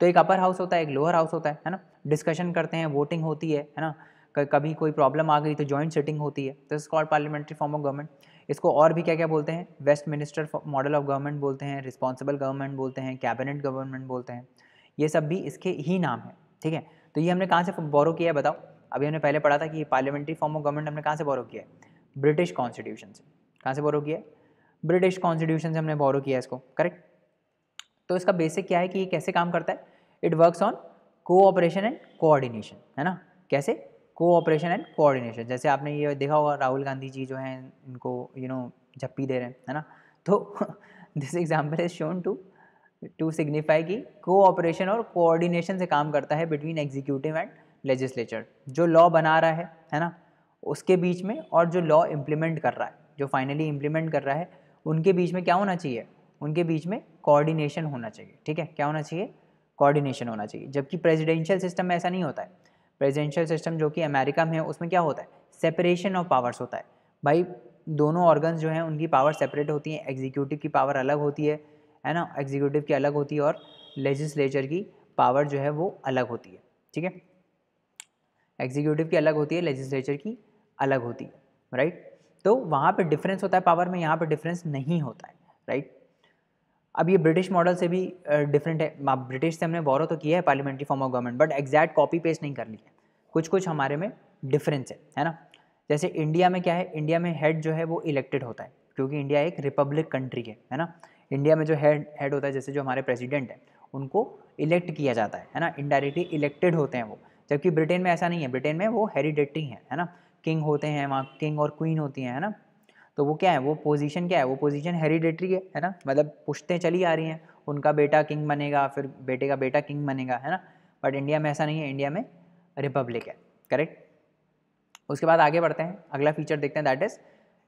तो एक अपर हाउस होता है, एक लोअर हाउस होता है है ना? डिस्कशन करते हैं वोटिंग होती है है ना? कभी कोई प्रॉब्लम आ गई तो जॉइंट सिटिंग होती है is called parliamentary form of government इसको और भी क्या क्या बोलते हैं? Westminster model of government बोलते हैं रिस्पॉन्सिबल गवर्नमेंट बोलते हैं कैबिनेट गवर्नमेंट बोलते हैं, ये सब भी इसके ही नाम है, ठीक है? तो ये हमने कहाँ से बोरो किया है बताओ? अभी हमने पहले पढ़ा था कि पार्लियामेंट्री फॉर्म ऑफ़ गवर्नमेंट हमने कहाँ से बोरो किया है? ब्रिटिश कॉन्स्टिट्यूशन से, कहाँ से बोरो किया है? ब्रिटिश कॉन्स्टिट्यूशन से हमने बोरो किया है इसको करेक्ट तो इसका बेसिक क्या है कि ये कैसे काम करता है? It works on cooperation and coordination है ना? कैसे? कोऑपरेशन एंड कोऑर्डिनेशन जैसे आपने ये देखा होगा, राहुल गांधी जी जो हैं, इनको यू नो झप्पी दे रहे हैं, है ना? तो this example is shown to to signify कि कोऑपरेशन और कोऑर्डिनेशन से काम करता है बिटवीन एग्जीक्यूटिव एंड लेजिस्लेचर जो लॉ बना रहा है है ना? उसके बीच में और जो लॉ इम्प्लीमेंट कर रहा है, जो फाइनली इम्प्लीमेंट कर रहा है, उनके बीच में क्या होना चाहिए? उनके बीच में कोऑर्डिनेशन होना चाहिए, ठीक है? क्या होना चाहिए? कोऑर्डिनेशन होना चाहिए। जबकि प्रेसिडेंशियल सिस्टम में ऐसा नहीं होता है। प्रेसिडेंशियल सिस्टम जो कि अमेरिका में है, उसमें क्या होता है? सेपरेशन ऑफ़ पावर्स होता है। भाई, दोनों ऑर्गन्स जो हैं, उनकी पावर सेपरेट होती हैं। एग्जीक्यूटिव की पावर अलग होती है है ना? एग्जीक्यूटिव की अलग होती है और लेजिस्लेचर की पावर जो है, वो अलग होती है। ठीक है? एग्जीक्यूटिव की अलग होती है लेजिस्लेचर की अलग होती है राइट तो वहाँ पे डिफरेंस होता है पावर में, यहाँ पे डिफरेंस नहीं होता है राइट अब ये ब्रिटिश मॉडल से भी डिफरेंट है। ब्रिटिश से हमने बोरो तो किया है parliamentary form of government but exact copy paste नहीं कर लिया कुछ कुछ हमारे में डिफरेंस है है ना? जैसे इंडिया में क्या है? इंडिया में हेड जो है वो इलेक्टेड होता है, क्योंकि इंडिया एक रिपब्लिक कंट्री है है ना? इंडिया में जो हेड हेड होता है, जैसे जो हमारे प्रेसिडेंट हैं, उनको इलेक्ट किया जाता है है ना? इनडायरेक्टली इलेक्टेड होते हैं वो। जबकि ब्रिटेन में ऐसा नहीं है। ब्रिटेन में वो हेरिडेटरी है है ना? किंग होते हैं, वहाँ किंग और क्वीन होती हैं, है ना? तो वो क्या है? वो पोजीशन क्या है? वो पोजीशन हेरिडेटरी है है ना? मतलब पुश्तें चली आ रही हैं, उनका बेटा किंग बनेगा, फिर बेटे का बेटा किंग बनेगा, है ना? बट इंडिया में ऐसा नहीं है इंडिया में रिपब्लिक है करेक्ट उसके बाद आगे बढ़ते हैं, अगला फीचर देखते हैं दैट इज़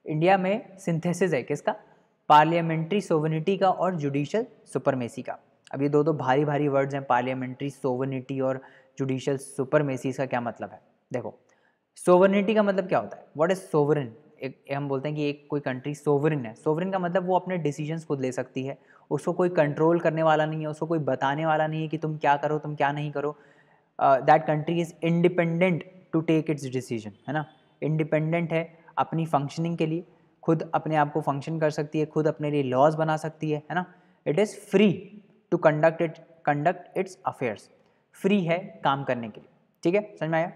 इंडिया में सिंथेसिस है, किसका? पार्लियामेंट्री सोवनिटी का और जुडिशल सुपरमेसी का। अब ये दो दो भारी भारी वर्ड्स हैं पार्लियामेंट्री सोवनिटी और जुडिशल सुपरमेसी का क्या मतलब है? देखो सोवरनिटी का मतलब क्या होता है? व्हाट इज़ सोवरन एक हम बोलते हैं कि एक कोई कंट्री सोवरिन है। सोवरिन का मतलब वो अपने डिसीजंस खुद ले सकती है। उसको कोई कंट्रोल करने वाला नहीं है, उसको कोई बताने वाला नहीं है कि तुम क्या करो, तुम क्या नहीं करो। That country is independent to take its decision है ना? इंडिपेंडेंट है अपनी फंक्शनिंग के लिए। खुद अपने आप को फ़ंक्शन कर सकती है, खुद अपने लिए लॉज बना सकती है है ना? It is free to conduct it conduct its affairs free है काम करने के लिए। ठीक है? समझ में आया?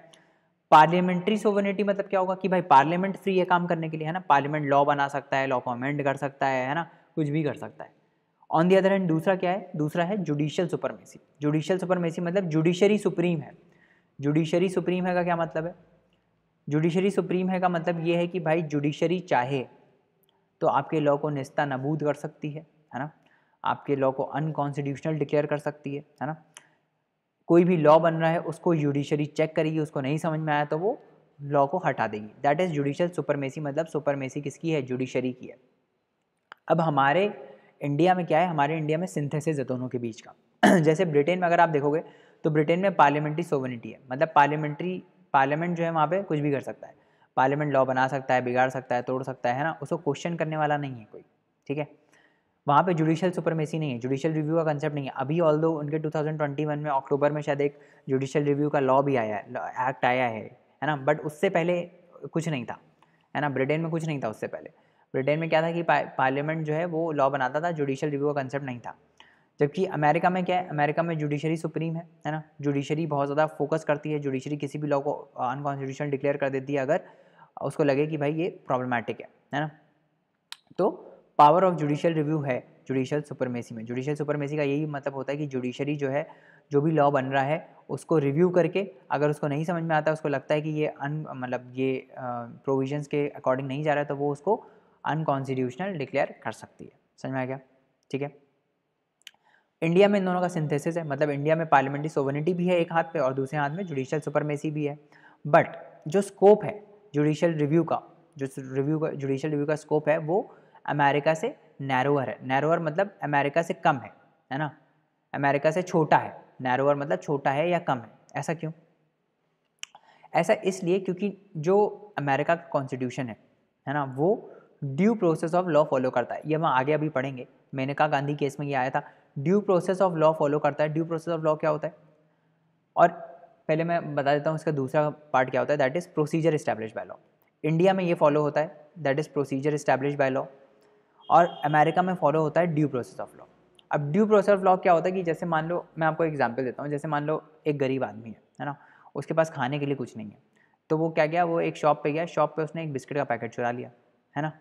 पार्लियामेंट्री सोवर्निटी मतलब क्या होगा कि भाई पार्लियामेंट फ्री है काम करने के लिए, है ना? पार्लियामेंट लॉ बना सकता है लॉ को अमेंड कर सकता है है ना? कुछ भी कर सकता है। ऑन दी अदर हैंड दूसरा क्या है? दूसरा है जुडिशियल सुपरमेसी जुडिशियल सुपरमेसी मतलब जुडिशरी सुप्रीम है। जुडिशरी सुप्रीम है का क्या मतलब है? जुडिशरी सुप्रीम है का मतलब ये है कि भाई जुडिशरी चाहे तो आपके लॉ को निस्ता नबूद कर सकती है है ना? आपके लॉ को अनकॉन्स्टिट्यूशनल डिक्लेयर कर सकती है है ना? कोई भी लॉ बन रहा है, उसको जुडिशरी चेक करेगी, उसको नहीं समझ में आया तो वो लॉ को हटा देगी। दैट इज़ जुडिशल सुपरमेसी मतलब सुपरमेसी किसकी है? जुडिशरी की है। अब हमारे इंडिया में क्या है? हमारे इंडिया में सिंथेसिस है दोनों के बीच का। जैसे ब्रिटेन में अगर आप देखोगे तो ब्रिटेन में पार्लियामेंट्री सोवनिटी है। मतलब पार्लियामेंट्री पार्लियामेंट जो है वहाँ पे कुछ भी कर सकता है। पार्लियामेंट लॉ बना सकता है, बिगाड़ सकता है, तोड़ सकता है ना? उसको क्वेश्चन करने वाला नहीं है कोई, ठीक है? वहाँ पे जुडिशियल सुपरमेसी नहीं है जुडिशियल रिव्यू का कंसेप्ट नहीं है। अभी ऑल उनके 2021 में अक्टूबर में शायद एक जुडिशियल रिव्यू का लॉ भी आया एक्ट आया है है ना? बट उससे पहले कुछ नहीं था है ना? ब्रिटेन में कुछ नहीं था उससे पहले। ब्रिटेन में क्या था कि पा, पार्लियामेंट जो है वो लॉ बनाता था जुडिशियल रिव्यू का कंसेप्ट नहीं था। जबकि अमेरिका में क्या है? अमेरिका में जुडिशरी सुप्रीम है है ना? जुडिशरी बहुत ज़्यादा फोकस करती है जुडिशरी किसी भी लॉ को अनकॉन्स्टिट्यूशनल डिक्लेयर कर देती है अगर उसको लगे कि भाई ये प्रॉब्लमेटिक है है ना? तो पावर ऑफ़ जुडिशियल रिव्यू है जुडिशियल सुपरमेसी में। जुडिशियल सुपरमेसी का यही मतलब होता है कि जुडिशरी जो है, जो भी लॉ बन रहा है, उसको रिव्यू करके अगर उसको नहीं समझ में आता, उसको लगता है कि ये अन मतलब ये प्रोविजंस के अकॉर्डिंग नहीं जा रहा है तो वो उसको अनकॉन्स्टिट्यूशनल डिक्लेयर कर सकती है। समझ में आ गया? ठीक है? इंडिया में इन दोनों का सिंथेसिस है। मतलब इंडिया में पार्लियामेंट्री सोवर्निटी भी है एक हाथ पे और दूसरे हाथ में जुडिशियल सुपरमेसी भी है। बट जो स्कोप है जुडिशियल रिव्यू का, जो रिव्यू का जुडिशियल रिव्यू का स्कोप है, वो अमेरिका से नैरोअर है। नैरोअर मतलब अमेरिका से कम है है ना? अमेरिका से छोटा है। नैरोअर मतलब छोटा है या कम है। ऐसा क्यों? ऐसा इसलिए क्योंकि जो अमेरिका का कॉन्स्टिट्यूशन है है ना, वो due process of law follow करता है। ये हम आगे अभी पढ़ेंगे। मैंने कहा गांधी केस में ये आया था। Due process of law follow करता है। ड्यू प्रोसेस ऑफ़ लॉ क्या होता है? और पहले मैं बता देता हूँ, इसका दूसरा पार्ट क्या होता है? That is procedure establish by law India में ये फॉलो होता है। That is procedure establish by law और अमेरिका में फॉलो होता है ड्यू प्रोसेस ऑफ़ लॉ अब ड्यू प्रोसेस ऑफ़ लॉ क्या होता है कि जैसे मान लो, मैं आपको एग्ज़ाम्पल देता हूँ, जैसे मान लो एक गरीब आदमी है है ना? उसके पास खाने के लिए कुछ नहीं है। तो वो क्या गया वो एक शॉप पे गया शॉप पे उसने एक बिस्किट का पैकेट चुरा लिया, है ना?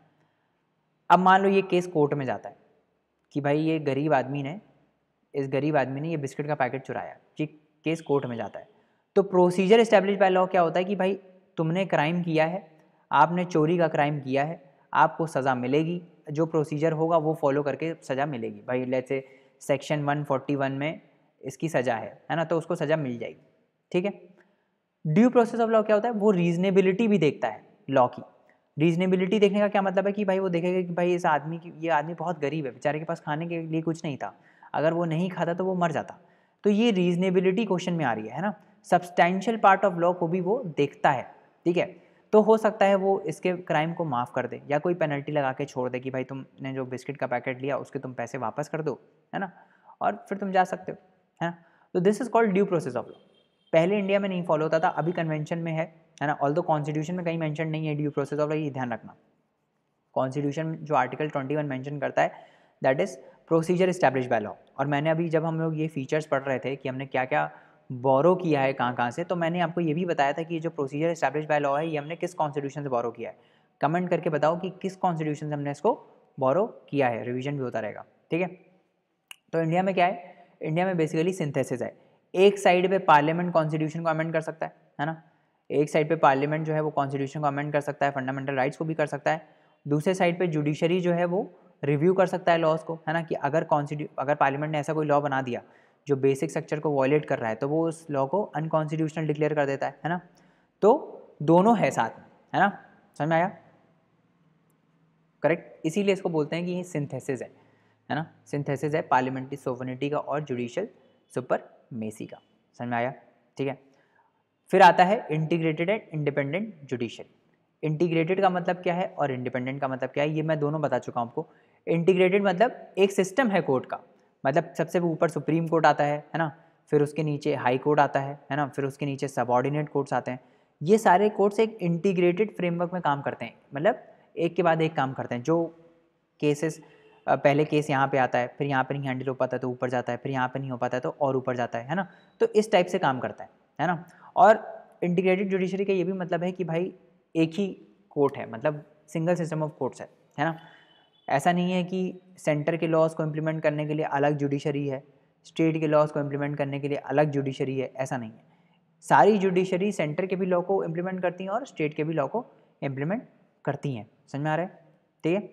अब मान लो ये केस कोर्ट में जाता है कि भाई ये गरीब आदमी ने, इस गरीब आदमी ने ये बिस्किट का पैकेट चुराया जी केस कोर्ट में जाता है। तो प्रोसीजर इस्टेब्लिश बाय लॉ क्या होता है कि भाई तुमने क्राइम किया है, आपने चोरी का क्राइम किया है आपको सज़ा मिलेगी। जो प्रोसीजर होगा वो फॉलो करके सज़ा मिलेगी। भाई लेट्स सेक्शन 141 में इसकी सज़ा है है ना? तो उसको सज़ा मिल जाएगी। ठीक है? ड्यू प्रोसेस ऑफ़ लॉ क्या होता है? वो रीजनेबिलिटी भी देखता है लॉ की। रीजनेबिलिटी देखने का क्या मतलब है कि भाई, वो देखेगा कि भाई इस आदमी की, ये आदमी बहुत गरीब है, बेचारे के पास खाने के लिए कुछ नहीं था। अगर वो नहीं खाता तो वो मर जाता। तो ये रीजनेबिलिटी क्वेश्चन में आ रही है ना? सब्सटैंशियल पार्ट ऑफ़ लॉ को भी वो देखता है। ठीक है? तो हो सकता है वो इसके क्राइम को माफ़ कर दे या कोई पेनल्टी लगा के छोड़ दे कि भाई तुमने जो बिस्किट का पैकेट लिया, उसके तुम पैसे वापस कर दो, है ना? और फिर तुम जा सकते हो, है ना? तो this is called due process of law पहले इंडिया में नहीं फॉलो होता था, अभी कन्वेंशन में है है ना? ऑल दो कॉन्स्टिट्यूशन में कहीं मैंशन नहीं है ड्यू प्रोसेस ऑफ़ लॉ ये ध्यान रखना। कॉन्स्टिट्यूशन जो आर्टिकल ट्वेंटी वन मैंशन करता है that is procedure establish by law और मैंने अभी जब हम लोग ये फीचर्स पढ़ रहे थे कि हमने क्या क्या बोरो किया है कहाँ कहाँ से तो मैंने आपको ये भी बताया था कि ये जो प्रोसीजर इस्टेब्लिश बाय लॉ है, ये हमने किस कॉन्स्टिट्यूशन से बोरो किया है। कमेंट करके बताओ कि किस कॉन्स्टिट्यूशन से हमने इसको बोरो किया है रिविजन भी होता रहेगा, ठीक है? तो इंडिया में क्या है? इंडिया में बेसिकली सिंथेसिस है। एक साइड पे पार्लियामेंट कॉन्स्टिट्यूशन को अमेंड कर सकता है है ना? एक साइड पे पार्लियामेंट जो है वो कॉन्स्टिट्यूशन को अमेंड कर सकता है फंडामेंटल राइट्स को भी कर सकता है। दूसरे साइड पे जुडिशरी जो है वो रिव्यू कर सकता है लॉज को, है ना? कि अगर कॉन्स्टिट्यू अगर पार्लियामेंट ने ऐसा कोई लॉ बना दिया जो बेसिक स्ट्रक्चर को वॉयलेट कर रहा है तो वो उस लॉ को अनकॉन्स्टिट्यूशनल डिक्लेयर कर देता है है ना? तो दोनों है साथ में, है ना? समझ में आया? करेक्ट इसीलिए इसको बोलते हैं कि ये सिंथेसिस है है ना? सिंथेसिस है पार्लियामेंट्री सोवनिटी का और जुडिशियल सुपर मेसी का, समझ में आया? ठीक है? फिर आता है integrated and independent judicial integrated का मतलब क्या है और इंडिपेंडेंट का मतलब क्या है, ये मैं दोनों बता चुका हूँ आपको। इंटीग्रेटेड मतलब एक सिस्टम है कोर्ट का मतलब सबसे ऊपर सुप्रीम कोर्ट आता है है ना? फिर उसके नीचे हाई कोर्ट आता है है ना? फिर उसके नीचे सबॉर्डिनेट कोर्ट्स आते हैं। ये सारे कोर्ट्स एक इंटीग्रेटेड फ्रेमवर्क में काम करते हैं। मतलब एक के बाद एक काम करते हैं। जो केसेस पहले केस यहाँ पे आता है, फिर यहाँ पे नहीं हैंडल हो पाता है तो ऊपर जाता है, फिर यहाँ पे नहीं हो पाता है तो और ऊपर जाता है है ना? तो इस टाइप से काम करता है है ना? और इंटीग्रेटेड जुडिशरी का ये भी मतलब है कि भाई एक ही कोर्ट है मतलब सिंगल सिस्टम ऑफ़ कोर्ट्स है है ना? ऐसा नहीं है कि सेंटर के लॉज को इम्प्लीमेंट करने के लिए अलग जुडिशरी है स्टेट के लॉज को इम्प्लीमेंट करने के लिए अलग जुडिशरी है, ऐसा नहीं है। सारी जुडिशरी सेंटर के भी लॉ को इम्प्लीमेंट करती हैं और स्टेट के भी लॉ को इम्प्लीमेंट करती हैं। समझ में आ रहा है? ठीक है?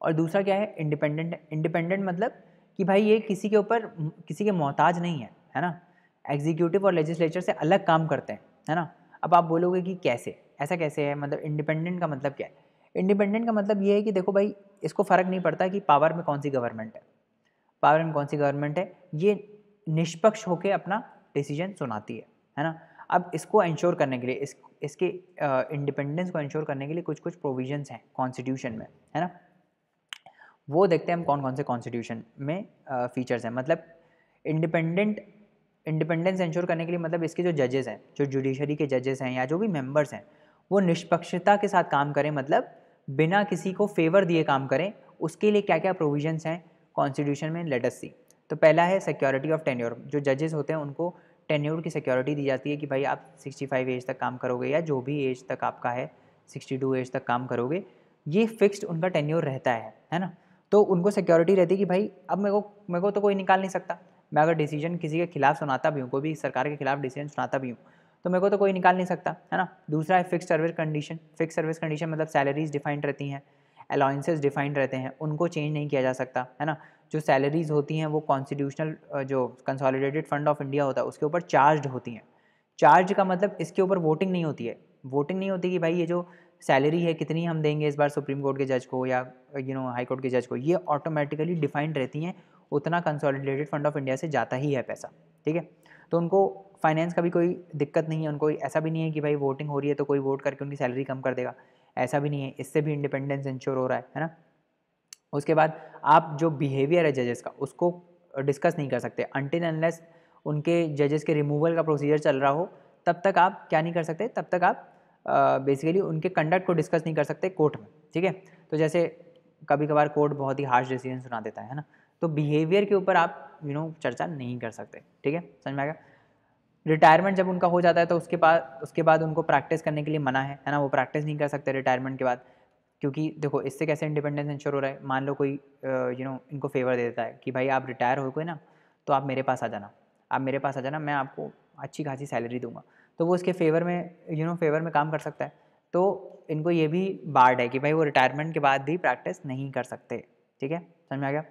और दूसरा क्या है? इंडिपेंडेंट इंडिपेंडेंट मतलब कि भाई ये किसी के ऊपर, किसी के मोहताज नहीं है है ना? एग्जीक्यूटिव और लेजिस्लेचर से अलग काम करते हैं, है ना? अब आप बोलोगे कि कैसे? ऐसा कैसे है? मतलब इंडिपेंडेंट का मतलब क्या है? इंडिपेंडेंट का मतलब ये है कि देखो भाई, इसको फ़र्क नहीं पड़ता कि पावर में कौन सी गवर्नमेंट है। पावर में कौन सी गवर्नमेंट है, ये निष्पक्ष होकर अपना डिसीज़न सुनाती है है ना? अब इसको इंश्योर करने के लिए, इस, इसके इंडिपेंडेंस को इंश्योर करने के लिए कुछ कुछ प्रोविजंस हैं कॉन्स्टिट्यूशन में, है ना? वो देखते हैं हम कौन कौन से कॉन्स्टिट्यूशन में फीचर्स हैं। मतलब इंडिपेंडेंट इंडिपेंडेंस इंश्योर करने के लिए मतलब इसके जो जजेस हैं, जो जुडिशरी के जजेस हैं या जो भी मेंबर्स हैं, वो निष्पक्षता के साथ काम करें मतलब बिना किसी को फेवर दिए काम करें, उसके लिए क्या क्या प्रोविजंस हैं कॉन्स्टिट्यूशन में? लेटस सी तो पहला है सिक्योरिटी ऑफ़ टेन्योर जो जजेस होते हैं, उनको टेन्योर की सिक्योरिटी दी जाती है कि भाई आप 65 एज तक काम करोगे या जो भी एज तक आपका है 62 एज तक काम करोगे, ये फिक्स्ड उनका टेन्योर रहता है है ना? तो उनको सिक्योरिटी रहती है कि भाई अब मेरे को मेरे को तो कोई निकाल नहीं सकता। मैं अगर डिसीज़न किसी के खिलाफ सुनाता भी हूँ, कोई भी सरकार के खिलाफ डिसीज़न सुनाता भी हूँ तो मेरे को तो कोई निकाल नहीं सकता, है ना? दूसरा है fix service condition fix service condition मतलब सैलरीज डिफाइंड रहती हैं अलाउंसेस डिफाइंड रहते हैं, उनको चेंज नहीं किया जा सकता, है ना? जो सैलरीज होती हैं वो कॉन्स्टिट्यूशनल जो कंसोलिडेटेड फंड ऑफ़ इंडिया होता है, उसके ऊपर चार्ज होती हैं। चार्ज का मतलब इसके ऊपर वोटिंग नहीं होती है। वोटिंग नहीं होती कि भाई ये जो सैलरी है, कितनी हम देंगे इस बार सुप्रीम कोर्ट के जज को या यू नो हाई कोर्ट के जज को, ये ऑटोमेटिकली डिफाइंड रहती हैं, उतना कंसोलिडेटेड फंड ऑफ़ इंडिया से जाता ही है पैसा, ठीक है? तो उनको फाइनेंस का भी कोई दिक्कत नहीं है उनको ऐसा भी नहीं है कि भाई वोटिंग हो रही है तो कोई वोट करके उनकी सैलरी कम कर देगा। ऐसा भी नहीं है इससे भी इंडिपेंडेंस इंश्योर हो रहा है है ना? उसके बाद आप जो बिहेवियर है जजेस का उसको डिस्कस नहीं कर सकते। अनटिल अनलेस उनके जजेस के रिमूवल का प्रोसीजर चल रहा हो तब तक आप क्या नहीं कर सकते? तब तक आप बेसिकली uh, उनके कंडक्ट को डिस्कस नहीं कर सकते कोर्ट में ठीक है? तो जैसे कभी कभार कोर्ट बहुत ही हार्श डिसीज़न सुना देता है ना? तो बिहेवियर के ऊपर आप यू you नो know, चर्चा नहीं कर सकते ठीक है? समझ में आएगा रिटायरमेंट जब उनका हो जाता है तो उसके बाद उसके बाद उनको प्रैक्टिस करने के लिए मना है है ना? वो प्रैक्टिस नहीं कर सकते रिटायरमेंट के बाद। क्योंकि देखो, इससे कैसे इंडिपेंडेंस इंश्योर हो रहा है? मान लो कोई यू नो इनको फेवर दे देता है कि भाई आप रिटायर हो गए ना तो आप मेरे पास आ जाना। आप मेरे पास आ जाना, मैं आपको अच्छी खासी सैलरी दूँगा। तो वो उसके फेवर में यू नो फेवर में काम कर सकता है। तो इनको ये भी बार्ड है कि भाई वो रिटायरमेंट के बाद भी प्रैक्टिस नहीं कर सकते। ठीक है? समझ में आ गया?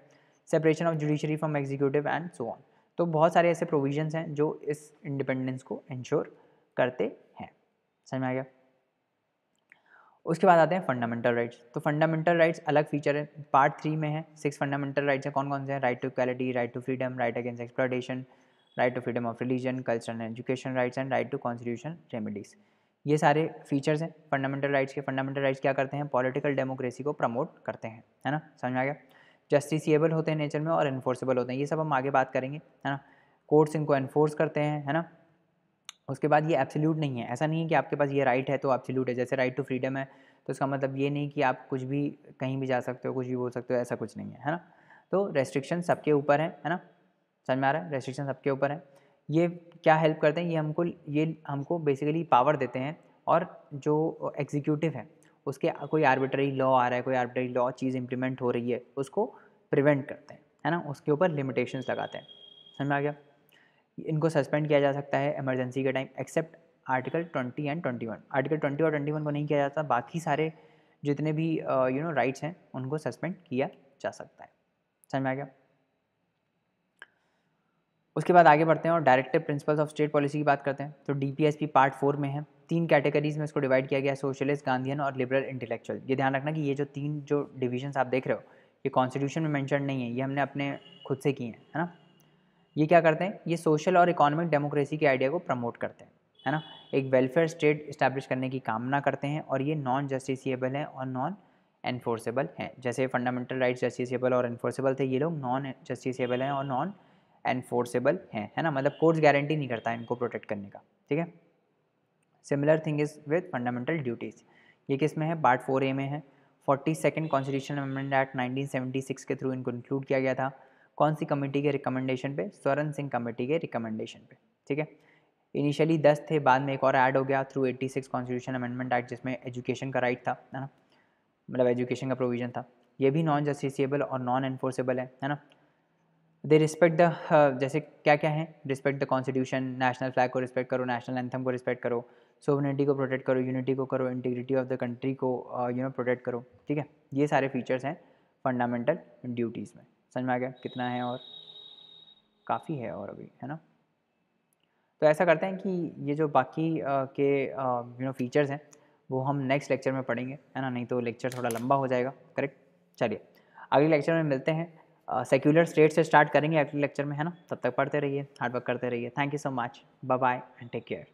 Separation of judiciary from executive and so on तो बहुत सारे ऐसे प्रोविजंस हैं जो इस इंडिपेंडेंस को इंश्योर करते हैं। समझ में आ गया? उसके बाद आते हैं फंडामेंटल राइट्स तो फंडामेंटल राइट्स अलग फीचर है। पार्ट थ्री में है। सिक्स फंडामेंटल राइट्स हैं। कौन कौन से हैं? Right to equality right to freedom right against exploitation right to freedom of religion cultural and education rights and right to constitution remedies ये सारे फीचर्स हैं। फंडामेंटल राइट्स के। फंडामेंटल राइट्स क्या करते हैं? पॉलिटिकल डेमोक्रेसी को प्रमोट करते हैं। है ना? समझ में आ गया? जस्टिसिएबल होते हैं नेचर में और इन्फोर्सेबल होते हैं। ये सब हम आगे बात करेंगे, है ना? कोर्ट्स इनको इन्फोर्स करते हैं, है ना? उसके बाद ये एब्सोल्यूट नहीं है। ऐसा नहीं है कि आपके पास ये राइट है तो एब्सोल्यूट है। जैसे राइट टू फ्रीडम है तो इसका मतलब ये नहीं कि आप कुछ भी कहीं भी जा सकते हो, कुछ भी बोल सकते हो, ऐसा कुछ नहीं है है ना? तो रेस्ट्रिक्शन सबके ऊपर है है ना? समझ में आ रहा है? रेस्ट्रिक्शन सबके ऊपर है। ये क्या हेल्प करते हैं? ये हमको ये हमको बेसिकली पावर देते हैं और जो एग्जीक्यूटिव है उसके कोई आर्बिट्री लॉ आ रहा है, कोई आर्बिट्री लॉ चीज़ इंप्लीमेंट हो रही है, उसको प्रिवेंट करते हैं, है ना? उसके ऊपर लिमिटेशंस लगाते हैं। समझ में आ गया? इनको सस्पेंड किया जा सकता है इमरजेंसी के time except article twenty and twenty one article twenty और ट्वेंटी वन को नहीं किया जाता, बाकी सारे जितने भी यू नो राइट्स हैं, उनको सस्पेंड किया जा सकता है। समझ में आ गया? उसके बाद आगे बढ़ते हैं और directive principles of state policy की बात करते हैं। तो डीपीएसपी पार्ट फोर में है। तीन कैटेगरीज में इसको डिवाइड किया गया सोशलिस्ट गांधीन और लिबरल इंटेलेक्चुअल ये ध्यान रखना कि ये जो तीन जो डिविजन आप देख रहे हो, ये कॉन्स्टिट्यूशन में मैंशन नहीं है, ये हमने अपने खुद से किए हैं, है ना? ये क्या करते हैं? ये सोशल और इकोनॉमिक डेमोक्रेसी के आइडिया को प्रमोट करते हैं, है ना? एक वेलफेयर स्टेट इस्टेब्लिश करने की कामना करते हैं और ये नॉन जस्टिसिएबल हैं और नॉन एनफोर्सेबल हैं। जैसे फंडामेंटल राइट्स जस्टिसिएबल और एनफोर्सेबल थे, ये लोग नॉन जस्टिसिएबल हैं और नॉन एनफोर्सेबल हैं, है ना? मतलब कोर्ट्स गारंटी नहीं करता इनको प्रोटेक्ट करने का, ठीक है? Similar thing is with fundamental duties ये किसमें है? पार्ट फोर ए में है. Forty second constitution amendment act 1976 के थ्रू इनको इंक्लूड किया गया था. कौन सी कमेटी के रिकमेंडेशन पे? स्वरण सिंह कमेटी के रिकमेंडेशन पे. ठीक है? इनिशियली दस थे, बाद में एक और ऐड हो गया थ्रू 86 कॉन्स्टिट्यूशन अमेंडमेंट एक्ट जिसमें एजुकेशन का राइट था, है ना? मतलब एजुकेशन का प्रोविज़न था. ये भी नॉन जस्टिसेबल और नॉन एनफोर्सेबल है है ना? दे रिस्पेक्ट द जैसे क्या क्या है? Respect the constitution national flag को रिस्पेक्ट करो नेशनल एंथम को रिस्पेक्ट करो सोवनिटी को प्रोटेक्ट करो यूनिटी को करो इंटीग्रिटी ऑफ़ द कंट्री को यू नो प्रोटेक्ट करो ठीक है? ये सारे फीचर्स हैं फंडामेंटल ड्यूटीज़ में। समझ में आ गया? कितना है और काफ़ी है और अभी है ना? तो ऐसा करते हैं कि ये जो बाकी uh, के यू नो फीचर्स हैं वो हम नेक्स्ट लेक्चर में पढ़ेंगे है ना? नहीं तो लेक्चर थोड़ा लंबा हो जाएगा करेक्ट चलिए अगले लेक्चर में मिलते हैं। सेक्युलर स्टेट से स्टार्ट करेंगे अगले लेक्चर में है ना? तब तक पढ़ते रहिए हार्ड वर्क करते रहिए। Thank you so much bye bye and take care